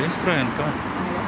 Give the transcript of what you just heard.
Bem estranho, cara.